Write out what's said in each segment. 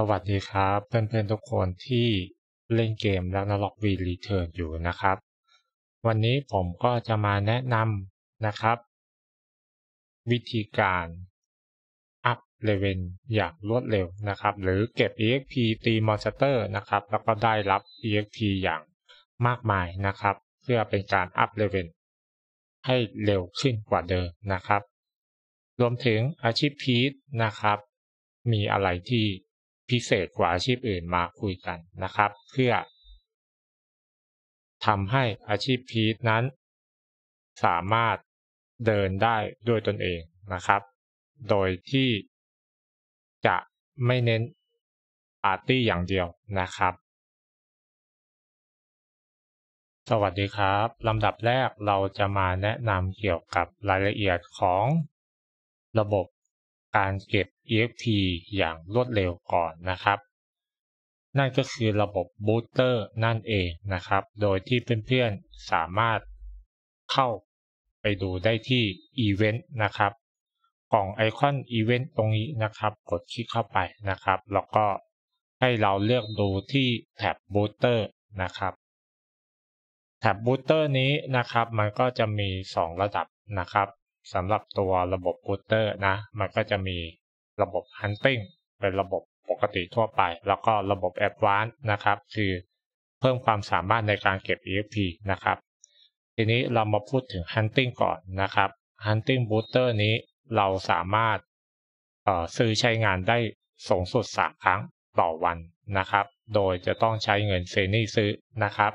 สวัสดีครับเพื่อนๆทุกคนที่เล่นเกม Ragnarok V Returns อยู่นะครับ วันนี้ผมก็จะมาแนะนำนะครับ วิธีการอัพเลเวลอย่างรวดเร็วนะครับ หรือเก็บ EXP ตี monster นะครับ แล้วก็ได้รับ EXP อย่างมากมายนะครับ เพื่อเป็นการอัพเลเวลให้เร็วขึ้นกว่าเดิมนะครับ รวมถึงอาชีพพีทนะครับ มีอะไรที่ พิเศษกว่าอาชีพอื่นมาคุยกันนะครับ เพื่อทำให้อาชีพพีทนั้น สามารถเดินได้ด้วยตนเองนะครับ โดยที่จะไม่เน้นปาร์ตี้อย่างเดียวนะครับ สวัสดีครับลำดับแรกเราจะมาแนะนำเกี่ยวกับรายละเอียดของระบบ การเก็บ EXP อย่างรวดเร็วก่อนนะครับ นั่นก็คือระบบ Booster นั่นเองนะครับ โดยที่เพื่อนๆสามารถเข้าไปดูได้ที่อีเวนต์นะครับกล่องไอคอนอีเวนต์ตรงนี้นะครับ กดคลิกเข้าไปนะครับ แล้วก็ให้เราเลือกดูที่แท็บ Booster นะครับแท็บ Booster นี้นะครับ มันก็จะมี 2 ระดับนะครับ สำหรับตัวระบบบูสเตอร์นะ มันก็จะมีระบบ Hunting เป็นระบบปกติทั่วไป แล้วก็ระบบ Advanced นะครับ คือเพิ่มความสามารถในการเก็บ EXP นะครับ ทีนี้เรามาพูดถึง Hunting ก่อนนะครับ Hunting Booster นี้เราสามารถซื้อใช้งานได้สูงสุด 3 ครั้งต่อวันนะครับ โดยจะต้องใช้เงินเซนี่ซื้อนะครับ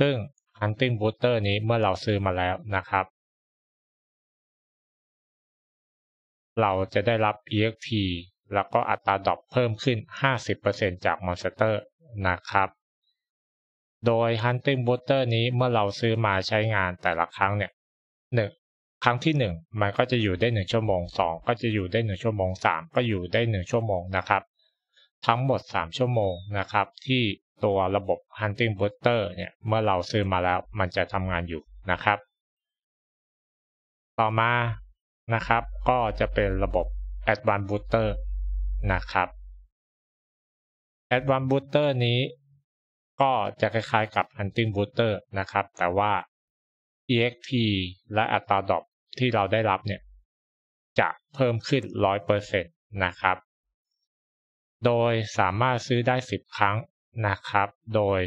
ซึ่ง Hunting Booster นี้เมื่อเราซื้อมาแล้วนะครับ เราจะได้รับ EXP แล้วก็อัตราดรอปเพิ่มขึ้น 50%จาก monster นะครับ โดย Hunting Booster นี้เมื่อเราซื้อมาใช้งานแต่ละครั้งเนี่ยหนึ่งครั้งที่ 1 มันก็จะอยู่ได้ 1 ชั่วโมง 2 ก็จะอยู่ได้ 1 ชั่วโมง 3 ก็อยู่ได้ 1 ชั่วโมงนะครับ ทั้งหมด 3 ชั่วโมงนะครับ ที่ตัวระบบ Hunting Booster เนี่ยเมื่อเราซื้อมาแล้วมันจะทำงานอยู่นะครับ ต่อมา นะครับ ก็จะเป็นระบบ Advanced Booster นะครับ Advanced Booster นี้ก็จะคล้ายๆกับ Hunting Booster นะครับ แต่ว่า EXP และอัตราดรอปที่เราได้รับเนี่ย จะเพิ่มขึ้น 100%นะครับ โดยสามารถซื้อได้ 10 ครั้งนะครับ โดย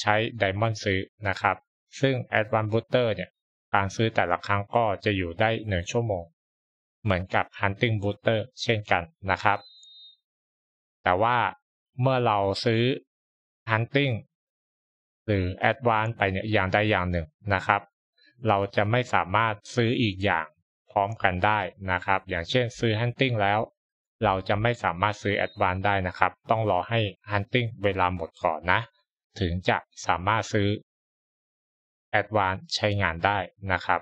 ใช้ Diamond ซื้อนะครับ ซึ่ง Advanced Booster เนี่ย การซื้อแต่ละครั้งก็จะอยู่ได้ 1 ชั่วโมง เหมือนกับ Hunting Booster เช่นกันนะครับ แต่ว่าเมื่อเราซื้อ Hunting หรือ Advanced ไปเนี่ยอย่างใดอย่างหนึ่งนะครับ เราจะไม่สามารถซื้ออีกอย่างพร้อมกันได้นะครับ อย่างเช่นซื้อ Hunting แล้ว เราจะไม่สามารถซื้อ Advanced ได้นะครับ ต้องรอให้ Hunting เวลาหมดก่อนนะ ถึงจะสามารถซื้อ Advanced ใช้งานได้นะครับ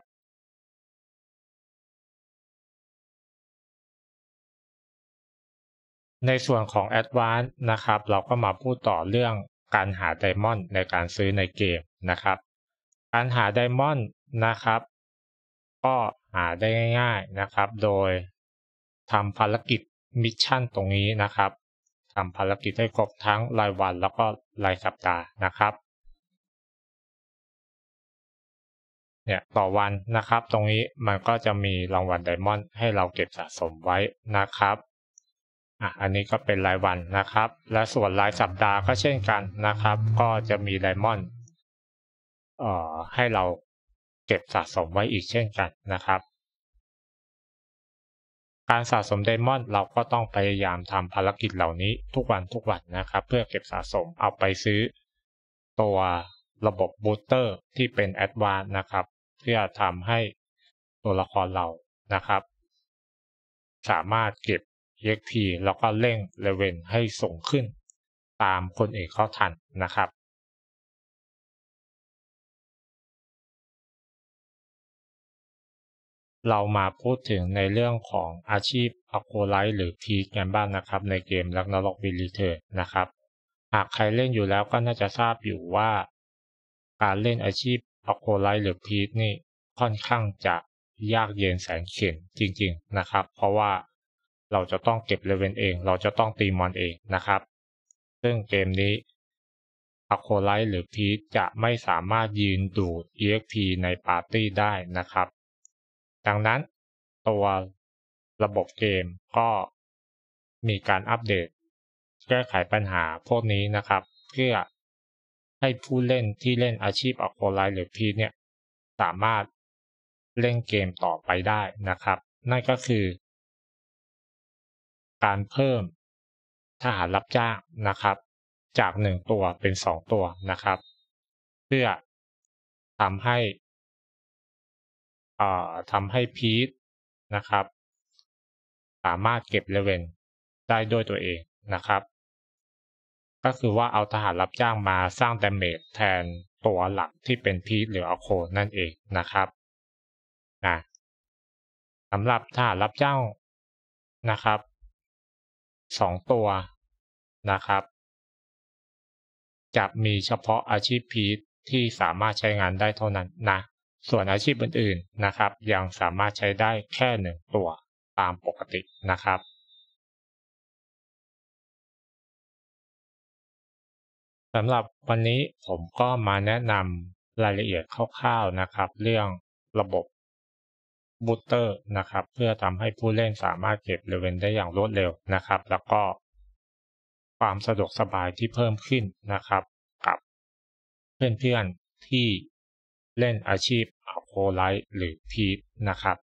ในส่วนของ Advanced นะครับ เราก็มาพูดต่อเรื่องการหา diamond ในการซื้อในเกมนะครับ การหา diamond นะครับ ก็หาได้ง่ายๆนะครับ โดยทำภารกิจ mission ตรงนี้นะครับทำภารกิจให้ครบทั้งรายวันแล้วก็รายสัปดาห์นะครับเนี่ยต่อวันนะครับ ตรงนี้มันก็จะมีรางวัล diamond ให้เราเก็บสะสมไว้นะครับ อะอันนี้ก็เป็นรายวันนะครับ และส่วนรายสัปดาห์ก็เช่นกันนะครับ ก็จะมี diamond เอ่อให้เราเก็บสะสมไว้อีกเช่นกันนะครับ การสะสมไดมอนด์เราก็ต้องพยายามทำภารกิจเหล่านี้ทุกวันทุกวันนะครับ เพื่อเก็บสะสมเอาไปซื้อตัวระบบ booster ที่เป็น advance นะครับ เพื่อทำให้ตัวละครเรานะครับ สามารถเก็บ EXP แล้วก็เร่งเลเวลให้สูงขึ้น ตามคนอื่นเขาทันนะครับเรามาพูดถึงในเรื่องของอาชีพอโคไลท์หรือพีกันบ้างนะครับ ในเกม Ragnarok V Returns นะครับ หากใครเล่นอยู่แล้วก็น่าจะทราบอยู่ว่า การเล่นอาชีพ Acolyte หรือ Priest นี่ค่อนข้างจะยากเย็นแสนเข็ญจริงๆนะครับ เพราะว่า เราจะต้องเก็บเลเวลเอง เราจะต้องตีมอนเองนะครับ ซึ่งเกมนี้ Acolyte หรือ Priest จะไม่สามารถยืนดูด EXP ในปาร์ตี้ได้นะครับ ดังนั้นตัวระบบเกมก็มีการอัปเดต แก้ไขปัญหาพวกนี้นะครับ เพื่อให้ผู้เล่นที่เล่นอาชีพอโคไลท์หรือพีชเนี่ยสามารถเล่นเกมต่อไปได้นะครับ นั่นก็คือ การเพิ่มทหารรับจ้างนะครับ จากหนึ่งตัวเป็นสองตัวนะครับ เพื่อทำให้อ่าทำให้พีทนะครับ สามารถเก็บเลเวลได้ด้วยตัวเองนะครับ ก็คือว่าเอาทหารรับจ้างมาสร้างดาเมจแทนตัวหลักที่เป็นพีทหรืออโคนั่นเองนะครับนะสำหรับทหารรับจ้างนะครับ สองตัวนะครับ จะมีเฉพาะอาชีพพีทที่สามารถใช้งานได้เท่านั้นนะ ส่วนอาชีพอื่นๆนะครับ ยังสามารถใช้ได้แค่หนึ่งตัวตามปกตินะครับสำหรับวันนี้ผมก็มาแนะนำรายละเอียดคร่าวๆนะครับ เรื่องระบบ บูตเตอร์นะครับ เพื่อทำให้ผู้เล่นสามารถเก็บเลเวลได้อย่างรวดเร็วนะครับ แล้วก็ความสะดวกสบายที่เพิ่มขึ้นนะครับ กับเพื่อนๆที่เล่นอาชีพโคไลท์หรือพีทนะครับ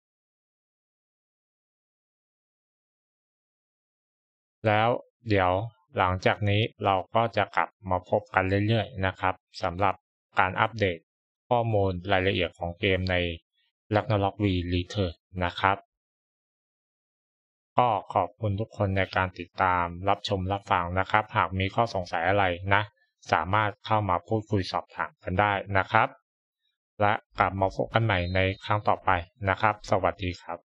แล้วเดี๋ยวหลังจากนี้เราก็จะกลับมาพบกันเรื่อยๆนะครับสำหรับการอัปเดตข้อมูลรายละเอียดของเกมใน Ragnarok V Return นะครับ ก็ขอบคุณทุกคนในการติดตามรับชมรับฟังนะครับ หากมีข้อสงสัยอะไรนะ สามารถเข้ามาพูดคุยสอบถามกันได้นะครับ และกลับมาพบกันใหม่ในครั้งต่อไปนะครับ สวัสดีครับ